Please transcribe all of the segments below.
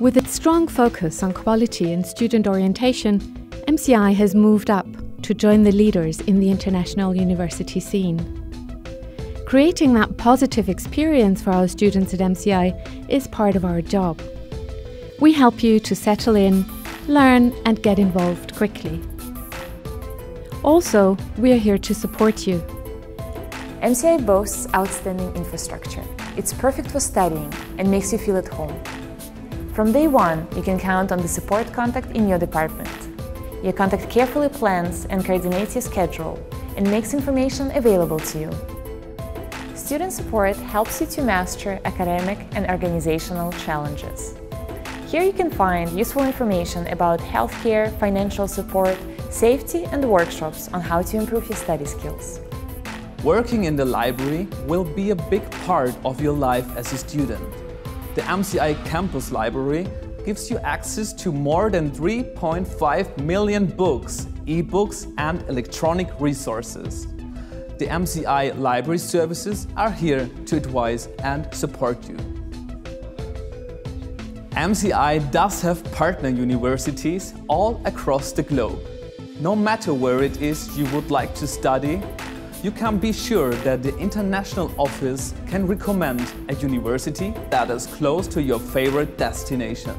With its strong focus on quality and student orientation, MCI has moved up to join the leaders in the international university scene. Creating that positive experience for our students at MCI is part of our job. We help you to settle in, learn, and get involved quickly. Also, we are here to support you. MCI boasts outstanding infrastructure. It's perfect for studying and makes you feel at home. From day one, you can count on the support contact in your department. Your contact carefully plans and coordinates your schedule and makes information available to you. Student support helps you to master academic and organizational challenges. Here you can find useful information about healthcare, financial support, safety and workshops on how to improve your study skills. Working in the library will be a big part of your life as a student. The MCI Campus Library gives you access to more than 3.5 million books, e-books and electronic resources. The MCI library services are here to advise and support you. MCI does have partner universities all across the globe. No matter where it is you would like to study, you can be sure that the international office can recommend a university that is close to your favorite destination.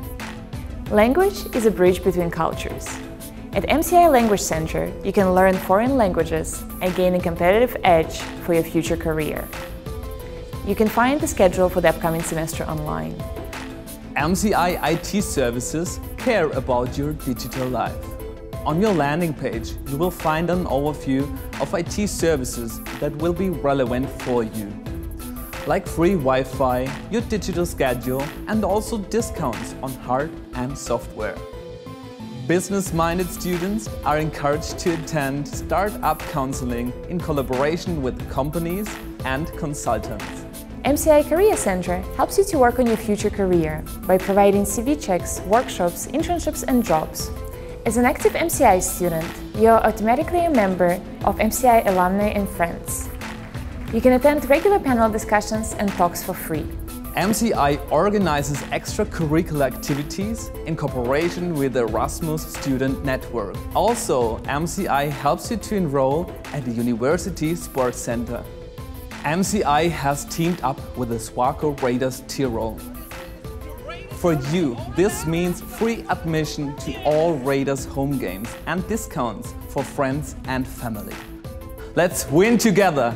Language is a bridge between cultures. At MCI Language Center, you can learn foreign languages and gain a competitive edge for your future career. You can find the schedule for the upcoming semester online. MCI IT services care about your digital life. On your landing page, you will find an overview of IT services that will be relevant for you. Like free Wi-Fi, your digital schedule and also discounts on hard and software. Business-minded students are encouraged to attend startup counseling in collaboration with companies and consultants. MCI Career Center helps you to work on your future career by providing CV checks, workshops, internships and jobs. As an active MCI student, you are automatically a member of MCI Alumni and Friends. You can attend regular panel discussions and talks for free. MCI organizes extracurricular activities in cooperation with the Erasmus Student Network. Also, MCI helps you to enroll at the University Sports Center. MCI has teamed up with the Swarco Raiders Tyrol. For you, this means free admission to all Raiders home games and discounts for friends and family. Let's win together!